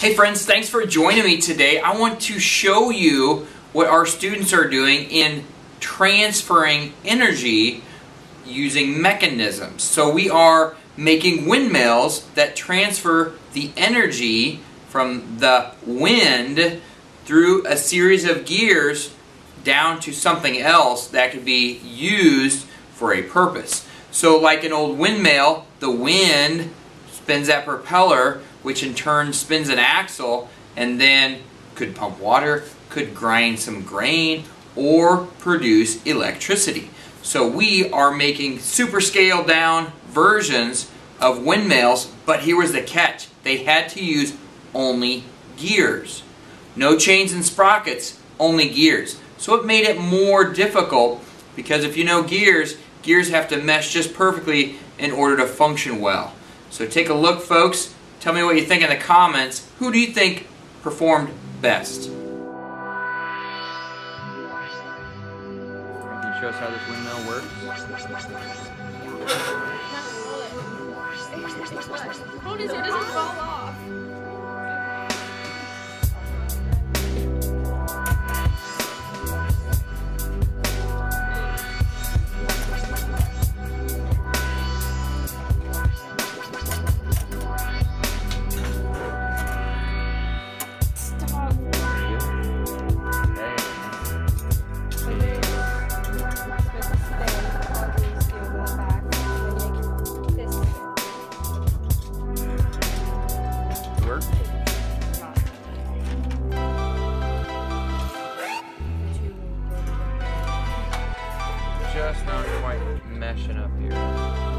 Hey friends, thanks for joining me today. I want to show you what our students are doing in transferring energy using mechanisms. So we are making windmills that transfer the energy from the wind through a series of gears down to something else that could be used for a purpose. So like an old windmill, the wind spins that propeller, which in turn spins an axle, and then could pump water, could grind some grain, or produce electricity. So we are making super scaled down versions of windmills, but here was the catch. They had to use only gears. No chains and sprockets, only gears. So it made it more difficult because if you know gears, gears have to mesh just perfectly in order to function well. So take a look folks, tell me what you think in the comments. Who do you think performed best? Can you show us how this windmill works? Hold it it doesn't fall off. Just not quite meshing up here.